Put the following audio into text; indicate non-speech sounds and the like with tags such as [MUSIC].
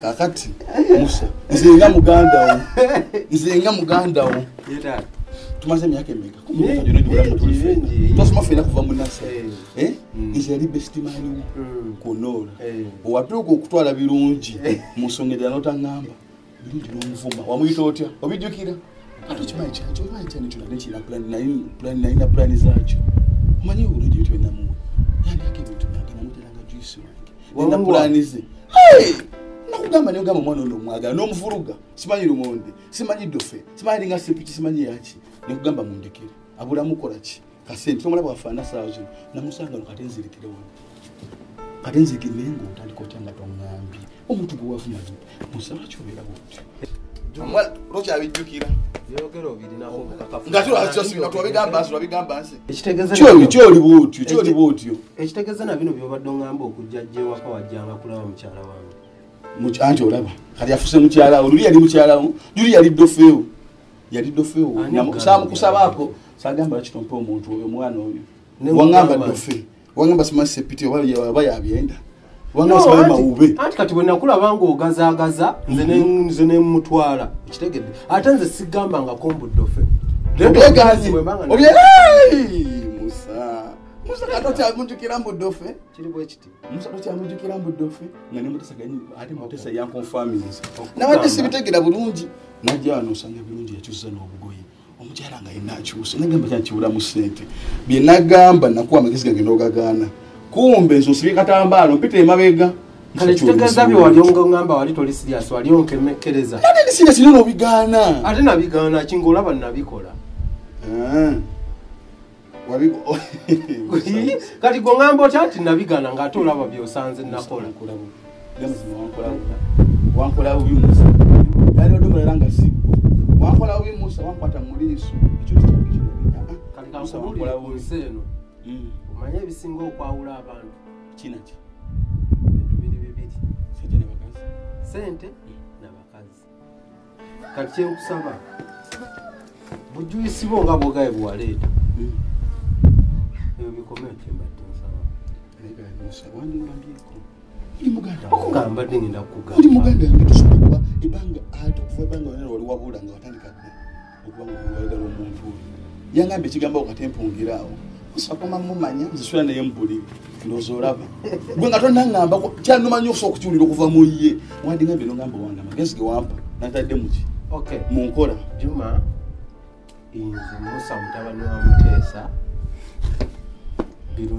kakati musa nze nga muganda wo. Nze nga muganda wo. Tumaze emyaka emeka? Twasoma fena kuva munasa nze yali bestimaniwo kunola owatuuka okutwala birungi munsonga edala notaŋŋamba birungi nomuvuma. Wamuyita otya? Obijjukira ate okimanyi kyakyo omanyi kyani kyona nalina pulani zakyo omanyi obulungi bitu benamuwa yandika ebintu byange namuteranga juisi wange. Nina pulani ze nakugamba naye ogamba omwana ono omwagala n'omuvuluga simanyi lumonde simanyi dofe simanyi linga sepiki simanyi yaki nekugamba mundekere abulamu kolaki kasente tomulaba wafaana saawa zino namusanga no kate nzirikire wano. Kate nzirikire naye ngaotandika otya nga toŋŋambye omuntu gwe wavumazi musaba kyobeera bwotyo lokyabijjukira kyoli bwotyo kyoli bwotyo ekitegeeza na bino byobadde oŋŋamba okujja jjewaka wajjanga kulaba mukyala wange anti olaba. Kati yafuse mukyalawo luli yali mukyalawo luli yali dofeewo yali dofeewo samukusabaako sagamba lakitompe omuntu oyo omwana oyo? Mugamba dofe wangamba simanyi sepiti oba yabyenda. Anti kati bwe nakulaba ng'ogazaagaza nze ne- nze nemutwala ekitegedde ate nze sigambangako mbuddofe musa musa kati okyamujjukira mbudofe kiri bwe kiti musa tokyamujjukira mbudofe nga nemutesa ate mutesa yankonfamins nabadde sibitegera bulungi najja wano osanga birungi yakyusa n'obugoye omukyala nga yena akyusa nagamba kyankiwulamu sente byenagamba nakuwa amagezi gange n'ogagaana kumbe nsosibye katambaalo mpita emabega kale ekitegeeza bye wali oŋŋamba wali toli sirias wali onkemekkereza ate ndisinga sina n'obigaana ate nabigaana ki ng'olaba nabikola. Ah. [LAUGHS] kati gwe ŋŋamba otya nti nabigaana ng'ate olaba byosanze nakola wankola. Bubi musa. Yali odomerera nga siggwe wankola bubi musa wankwata muliiso kati kankubuulire ku nsi eno. Omanye ebisinga okwawula abantu? Kinaki bintu biri bibiri. Sente n'abakazi kati kyenkusaba bujuyisi bo nga bwogaye bwewaleeta bikomeo kyembadde nsaba musa wandimambyeko oli muganda? Okugamba mbadde ngenda kukugamba muganda yange tosobola kuba ebanga ate okuva ebanga yona wali wabula nga watandika dde okuba nga wayagala omuntu oyo. Yangamba ekigambo katempungiraawo musakoma mumanya nzisula naye mbulire ndooza olaba. Gwe nga tonangambako kyanuma nnyo okusobola okukiwulira okuva mu ye. Wandingambye nogamba wange amagezi ge wampa natadde muki okay munkola juma nze musa mutabani wa muteesa birungi